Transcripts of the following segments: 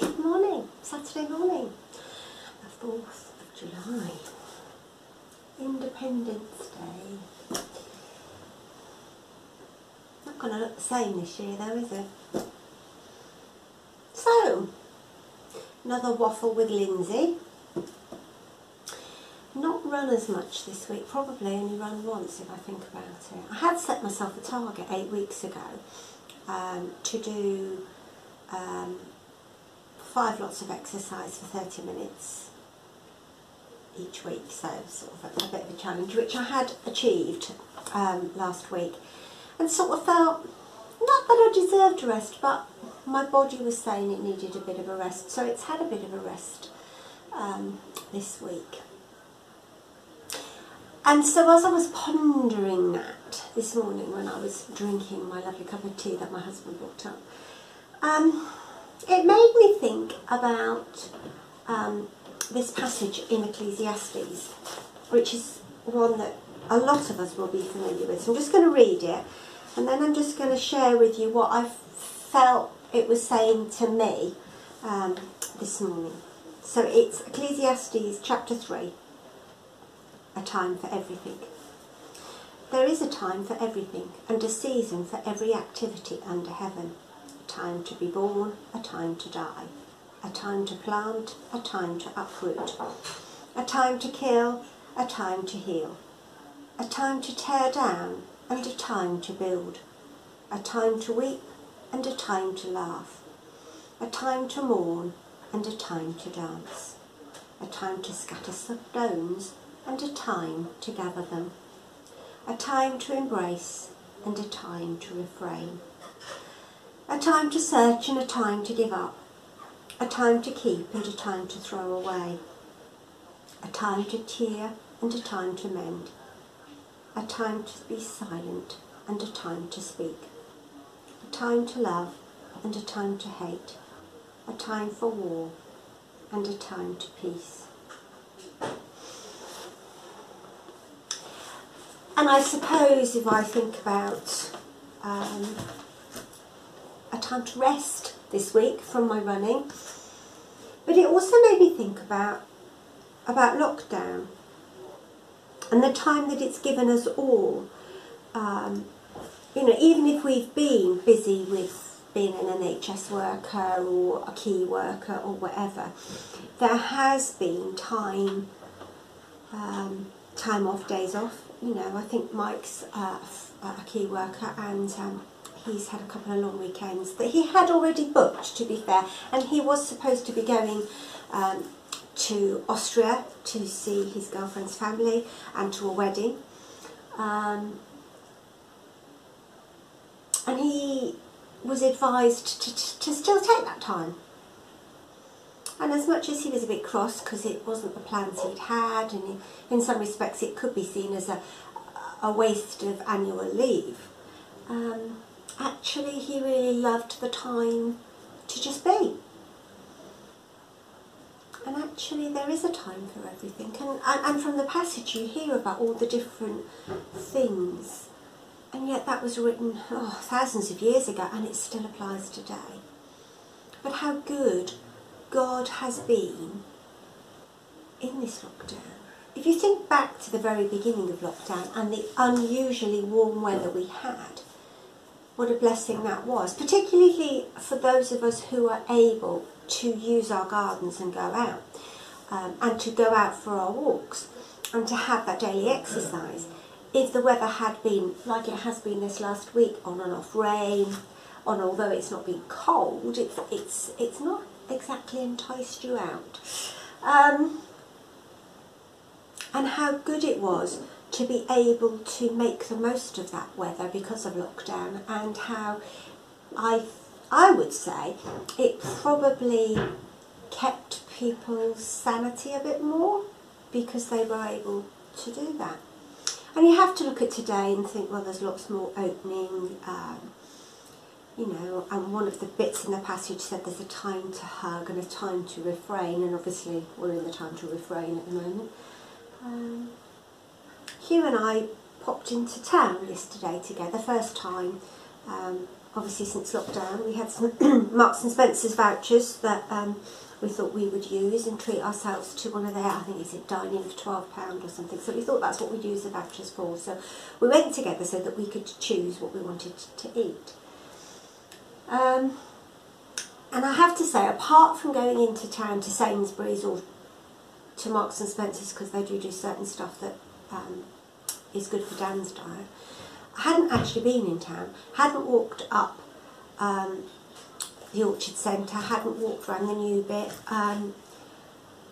Good morning, Saturday morning, the 4th of July, Independence Day. Not going to look the same this year though, is it? So, another waffle with Lindsey. Not run as much this week, probably only run once if I think about it. I had set myself a target eight weeks ago um, to do um, five lots of exercise for 30 minutes each week, so sort of a, a bit of a challenge, which I had achieved um, last week, and sort of felt not that I deserved rest, but my body was saying it needed a bit of a rest, so it's had a bit of a rest um, this week. And so as I was pondering that this morning when I was drinking my lovely cup of tea that my husband brought up, um, it made me think about um, this passage in Ecclesiastes, which is one that a lot of us will be familiar with. So I'm just going to read it, and then I'm just going to share with you what I felt it was saying to me um, this morning. So it's Ecclesiastes chapter 3 a time for everything. There is a time for everything and a season for every activity under heaven. A time to be born, a time to die. A time to plant, a time to uproot. A time to kill, a time to heal. A time to tear down and a time to build. A time to weep and a time to laugh. A time to mourn and a time to dance. A time to scatter stones and a time to gather them, a time to embrace and a time to refrain, a time to search and a time to give up, a time to keep and a time to throw away, a time to tear and a time to mend, a time to be silent and a time to speak, a time to love and a time to hate, a time for war and a time to peace. And I suppose if I think about um, time to rest this week from my running, but it also made me think about about lockdown and the time that it's given us all. Um, you know, even if we've been busy with being an NHS worker or a key worker or whatever, there has been time, um, time off, days off, you know, I think Mike's uh, a key worker and um, he's had a couple of long weekends that he had already booked, to be fair, and he was supposed to be going um, to Austria to see his girlfriend's family and to a wedding. Um, and he was advised to, to, to still take that time and as much as he was a bit cross because it wasn't the plans he'd had, and in some respects it could be seen as a, a waste of annual leave, um, actually he really loved the time to just be. And actually there is a time for everything. And, and, from the passage you hear about all the different things. And yet that was written oh, thousands of years ago and it still applies today. But how good God has been in this lockdown. If you think back to the very beginning of lockdown and the unusually warm weather we had, what a blessing that was, particularly for those of us who are able to use our gardens and go out, um, and to go out for our walks, and to have that daily exercise. If the weather had been like it has been this last week, on and off rain, on although it's not been cold, it's it's it's not exactly enticed you out. Um, and how good it was to be able to make the most of that weather because of lockdown and how I, I would say it probably kept people's sanity a bit more because they were able to do that. And you have to look at today and think, well, there's lots more opening, um, you know, and one of the bits in the passage said there's a time to hug and a time to refrain, and obviously we're in the time to refrain at the moment. Um, Hugh and I popped into town yesterday together, first time Um, obviously, since lockdown, we had some Marks and Spencer's vouchers that um, we thought we would use and treat ourselves to one of their, I think it's it dining for twelve pound or something. So we thought that's what we'd use the vouchers for. So we went together so that we could choose what we wanted to eat. Um, and I have to say, apart from going into town to Sainsbury's or to Marks and Spencer's because they do do certain stuff that um, is good for Dan's diet, I hadn't actually been in town, hadn't walked up um, the Orchard Centre, hadn't walked around the new bit, um,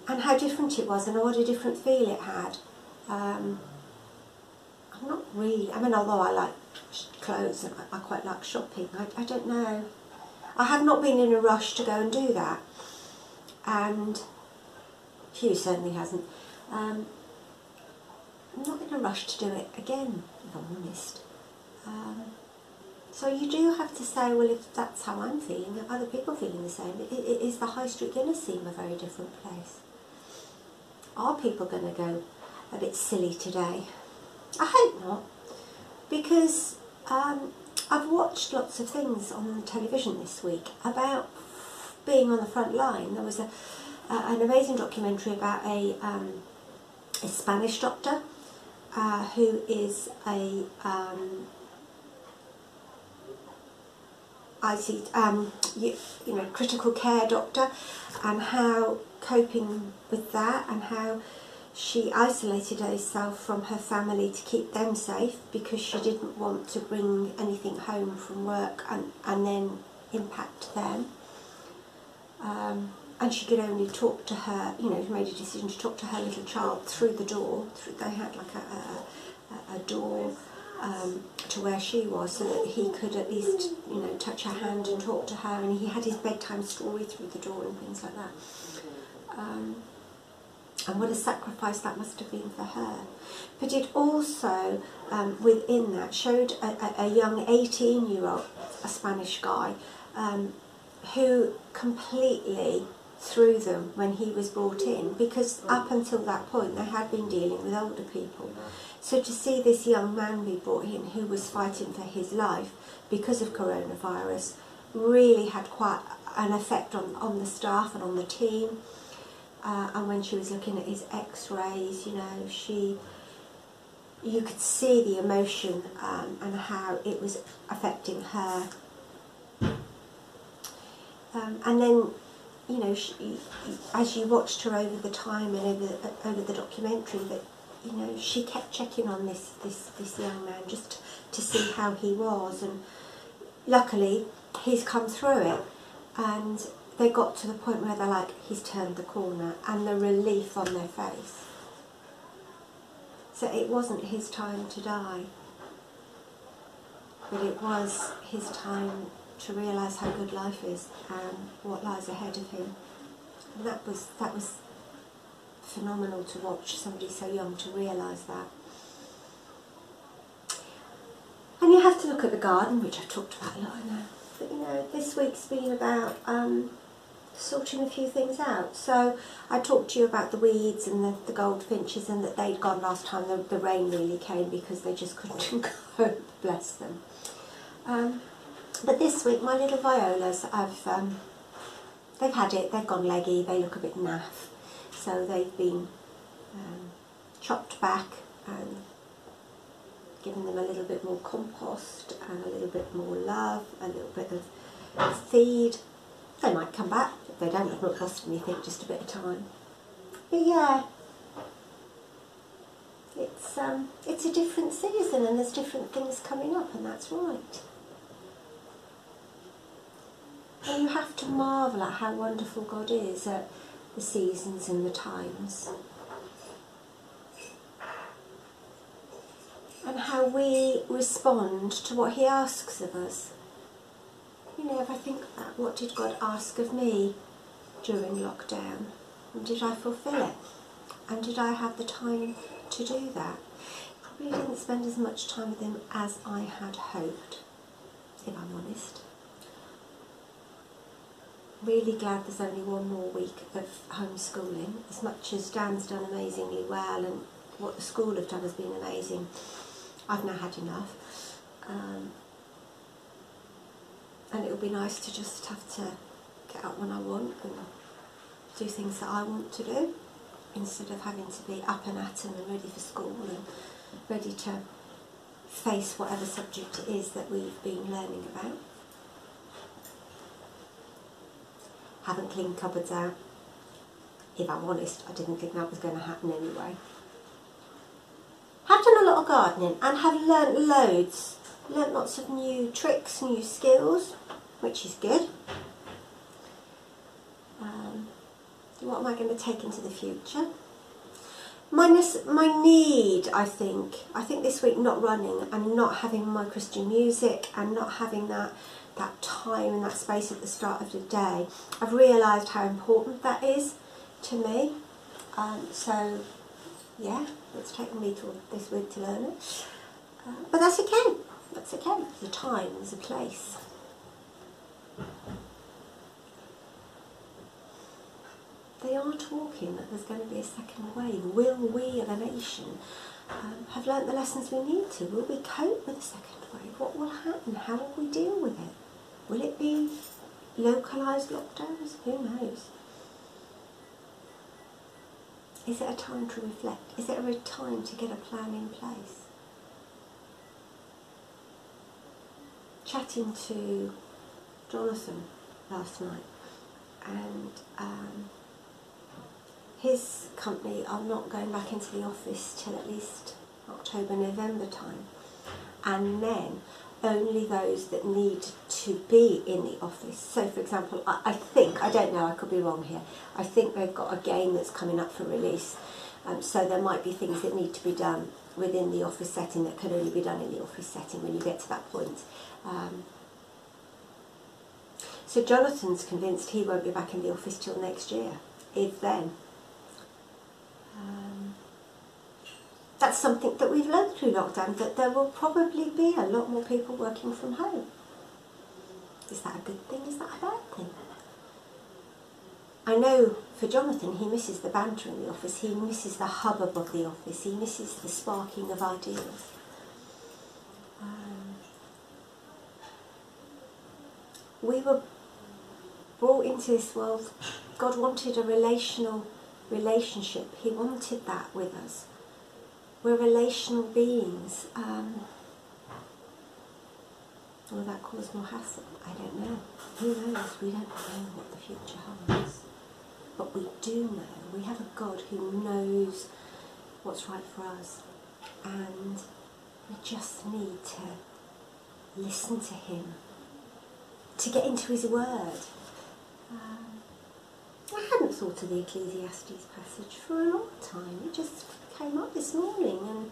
and how different it was and what a different feel it had. Um, I'm not really, I mean, although I like clothes and I, I quite like shopping, I, I don't know. I have not been in a rush to go and do that. And Hugh certainly hasn't. Um, I'm not in a rush to do it again, if I'm honest. Um, so you do have to say, well, if that's how I'm feeling, are other people feeling the same? It, it, is the High Street going to seem a very different place? Are people going to go a bit silly today? I hope not, because um, I've watched lots of things on television this week about being on the front line. There was a, an amazing documentary about a, um, a Spanish doctor uh, who is a um, um, you, you know critical care doctor, and how coping with that, and how she isolated herself from her family to keep them safe because she didn't want to bring anything home from work and, and then impact them. Um, and she could only talk to her, you know, made a decision to talk to her little child through the door. Through, they had like a, a, a door um, to where she was so that he could at least, you know, touch her hand and talk to her. And he had his bedtime story through the door and things like that. Um, and what a sacrifice that must have been for her. But it also, um, within that, showed a, a, a young 18 year old, a Spanish guy, um, who completely threw them when he was brought in because up until that point they had been dealing with older people. So to see this young man be brought in who was fighting for his life because of coronavirus really had quite an effect on, on the staff and on the team. Uh, and when she was looking at his x-rays, you know, she, you could see the emotion um, and how it was affecting her. Um, and then, you know, she, as you watched her over the time and over the, over the documentary, that you know, she kept checking on this this this young man just to see how he was, and luckily he's come through it, and they got to the point where they're like, he's turned the corner, and the relief on their face. So it wasn't his time to die, but it was his time to realise how good life is and what lies ahead of him. And that was that was phenomenal to watch somebody so young to realise that. And you have to look at the garden, which I've talked about a lot now. But you know, this week's been about um, sorting a few things out. So I talked to you about the weeds and the, the goldfinches and that they'd gone last time the, the rain really came because they just couldn't go, bless them. Um, but this week my little violas, I've, um, they've had it, they've gone leggy, they look a bit naff. So they've been um, chopped back and given them a little bit more compost and a little bit more love, a little bit of feed. They might come back. If they don't, I've not lost anything, just a bit of time. But yeah, it's um, it's a different season and there's different things coming up and that's right. And you have to marvel at how wonderful God is at the seasons and the times. And how we respond to what he asks of us. You know, if I think about what did God ask of me during lockdown, and did I fulfill it? And did I have the time to do that? Probably didn't spend as much time with him as I had hoped, if I'm honest really glad there's only one more week of homeschooling. As much as Dan's done amazingly well and what the school have done has been amazing, I've now had enough. Um, it'll be nice to just have to get up when I want and do things that I want to do instead of having to be up and at 'em and ready for school and ready to face whatever subject it is that we've been learning about. Haven't cleaned cupboards out. If I'm honest, I didn't think that was going to happen anyway. Have done a lot of gardening and have learnt loads. Learnt lots of new tricks, new skills, which is good. Um, what am I going to take into the future? Minus my need, I think. I think this week not running and not having my Christian music and not having that that time and that space at the start of the day, I've realised how important that is to me. Um, so, yeah, it's taken me to this week to learn it. Uh, but that's okay. That's okay. There's a time, there's a place. They are talking that there's going to be a second wave. Will we, as a nation, um, have learnt the lessons we need to? Will we cope with the second wave? What will happen? How will we deal with it? Will it be localised lockdowns? Who knows? Is it a time to reflect? Is it a time to get a plan in place? Chatting to Jonathan last night, and um, his company are not going back into the office till at least October, November time. And then only those that need to be in the office. So, for example, I, I think, I don't know, I could be wrong here, I think they've got a game that's coming up for release. Um, so there might be things that need to be done within the office setting that can only be done in the office setting when you get to that point. Um, so Jonathan's convinced he won't be back in the office till next year, if then. Um, that's something that we've learned through lockdown, that there will probably be a lot more people working from home. Is that a good thing? Is that a bad thing? I know for Jonathan, he misses the banter in the office, he misses the hubbub of the office, he misses the sparking of ideas. Um, we were brought into this world, God wanted a relational relationship, He wanted that with us. We're relational beings. Um, will that cause more hassle? I don't know. Who knows? We don't know what the future holds. But we do know, we have a God who knows what's right for us. And we just need to listen to Him, to get into His Word. Um, I hadn't thought of the Ecclesiastes passage for a long time. It just came up this morning and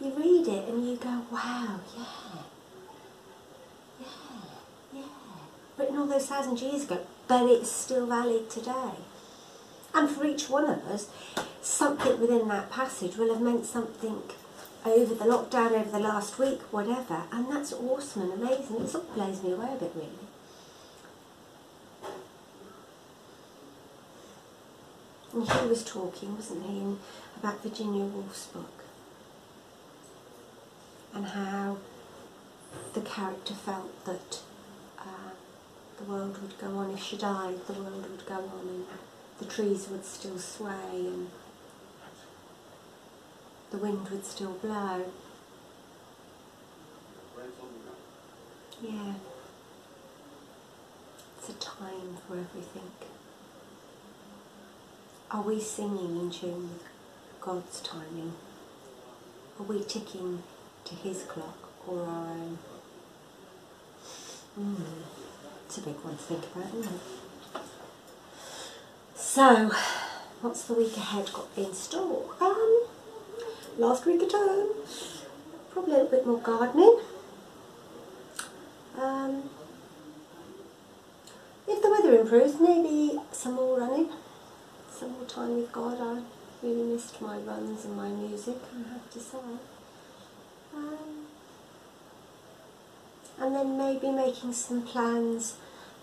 you read it and you go, wow, yeah, yeah, yeah. Written all those thousand years ago, but it's still valid today. And for each one of us, something within that passage will have meant something over the lockdown, over the last week, whatever. And that's awesome and amazing. It sort of blows me away a bit, really. And he was talking, wasn't he, about Virginia Woolf's book and how the character felt that uh, the world would go on if she died, the world would go on and the trees would still sway and the wind would still blow. Yeah. It's a time for everything. Are we singing in tune with God's timing? Are we ticking to His clock or our own? Mm. It's a big one to think about, isn't it? So, what's the week ahead got in store? Um, last week of term, probably a little bit more gardening. Um, if the weather improves, maybe some more running more time with God. I really missed my runs and my music, I have to say. Um, and then maybe making some plans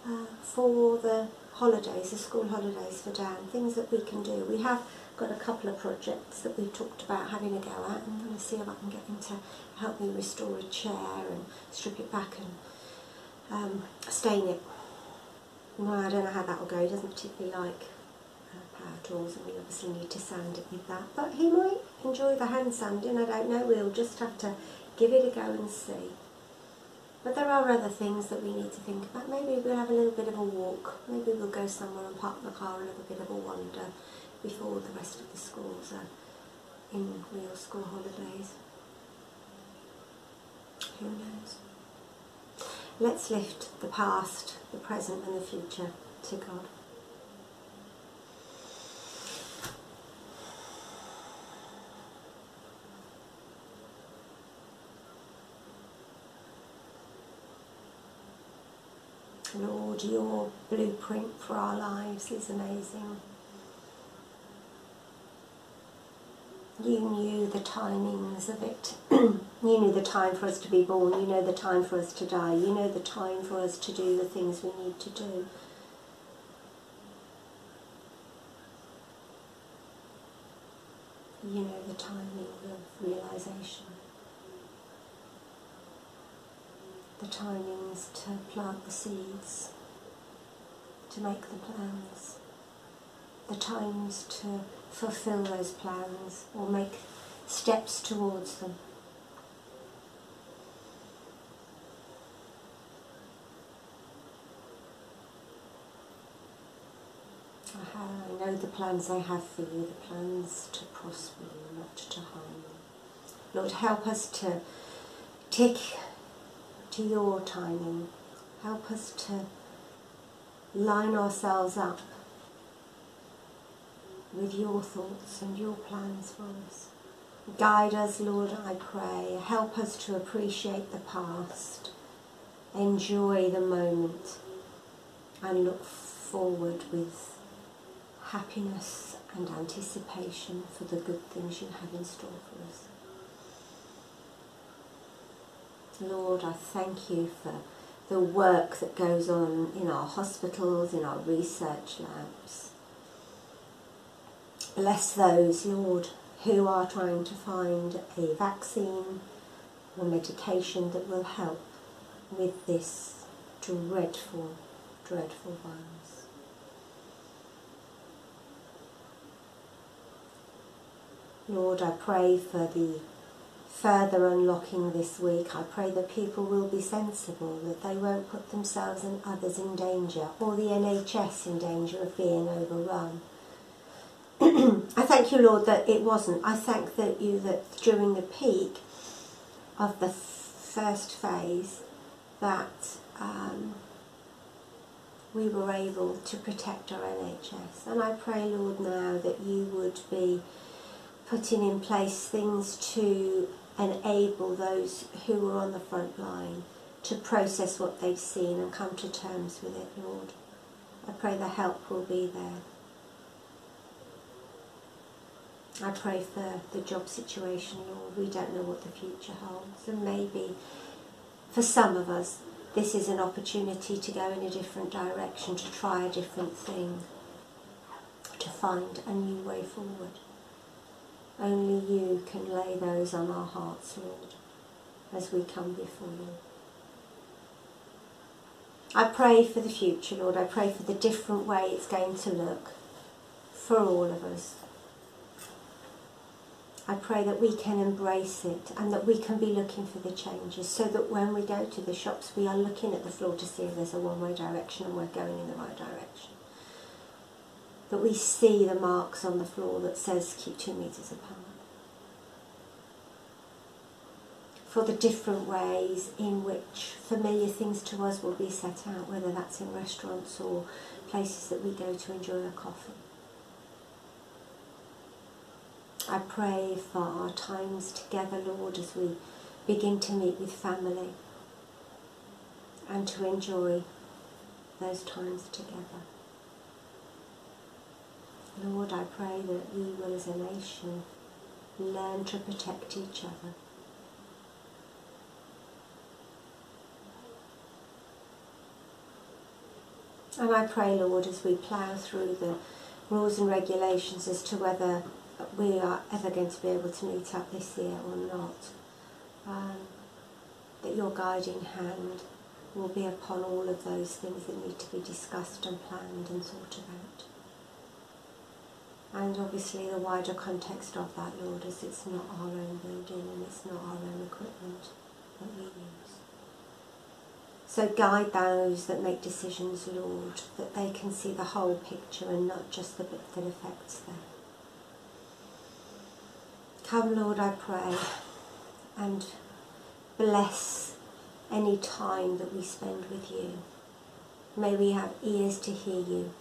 uh, for the holidays, the school holidays for Dan, things that we can do. We have got a couple of projects that we've talked about having a go at and I'm going to see if I can get him to help me restore a chair and strip it back and um, stain it. Well, I don't know how that will go. He doesn't particularly like power tools, and we obviously need to sand it with that. But he might enjoy the hand sanding. I don't know. We'll just have to give it a go and see. But there are other things that we need to think about. Maybe we'll have a little bit of a walk. Maybe we'll go somewhere and park the car and have a bit of a wander before the rest of the schools are in real school holidays. Who knows? Let's lift the past, the present, and the future to God. Your blueprint for our lives is amazing. You knew the timings of it. you knew the time for us to be born. You know the time for us to die. You know the time for us to do the things we need to do. You know the timing of realization. The timings to plant the seeds, to make the plans, the times to fulfill those plans or make steps towards them. I know the plans I have for you, the plans to prosper you, not to harm you. Lord, help us to tick to your timing. Help us to line ourselves up with your thoughts and your plans for us. Guide us, Lord, I pray. Help us to appreciate the past, enjoy the moment, and look forward with happiness and anticipation for the good things you have in store for us. Lord, I thank you for the work that goes on in our hospitals, in our research labs. Bless those, Lord, who are trying to find a vaccine or medication that will help with this dreadful, dreadful virus. Lord, I pray for the further unlocking this week. I pray that people will be sensible, that they won't put themselves and others in danger, or the NHS in danger of being overrun. I thank you, Lord, that it wasn't. I thank that you that during the peak of the first phase, that um, we were able to protect our NHS. And I pray, Lord, now that you would be putting in place things to enable those who are on the front line to process what they've seen and come to terms with it, Lord. I pray the help will be there. I pray for the job situation, Lord. We don't know what the future holds, and maybe for some of us, this is an opportunity to go in a different direction, to try a different thing, to find a new way forward. Only you can lay those on our hearts, Lord, as we come before you. I pray for the future, Lord. I pray for the different way it's going to look for all of us. I pray that we can embrace it and that we can be looking for the changes so that when we go to the shops we are looking at the floor to see if there's a one-way direction and we're going in the right direction. That we see the marks on the floor that says keep two metres apart. For the different ways in which familiar things to us will be set out, whether that's in restaurants or places that we go to enjoy a coffee. I pray for our times together, Lord, as we begin to meet with family and to enjoy those times together. Lord, I pray that we will as a nation learn to protect each other. And I pray, Lord, as we plough through the rules and regulations as to whether we are ever going to be able to meet up this year or not. Um, that your guiding hand will be upon all of those things that need to be discussed and planned and thought about. And obviously, the wider context of that, Lord, is it's not our own building and it's not our own equipment that we use. So guide those that make decisions, Lord, that they can see the whole picture and not just the bit that affects them. Come, Lord, I pray, and bless any time that we spend with you. May we have ears to hear you,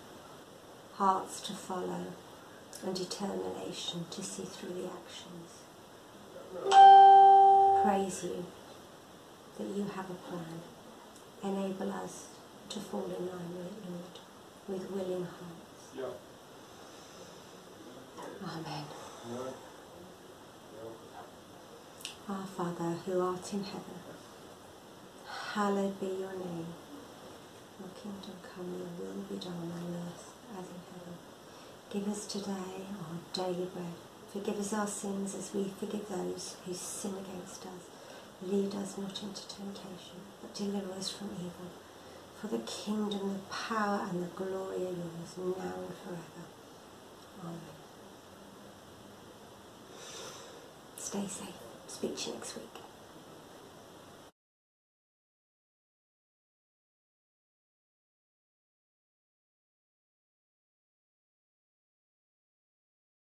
hearts to follow, and determination to see through the actions. Praise you that you have a plan. Enable us to fall in line with it, Lord, with willing hearts. Yeah. Amen. Yeah. Our Father, who art in heaven, hallowed be your name. Your kingdom come, your will be done on earth as in heaven. Give us today our daily bread. Forgive us our sins as we forgive those who sin against us. Lead us not into temptation, but deliver us from evil. For the kingdom, the power, and the glory are yours, now and forever. Amen. Stay safe. Speak to you next week.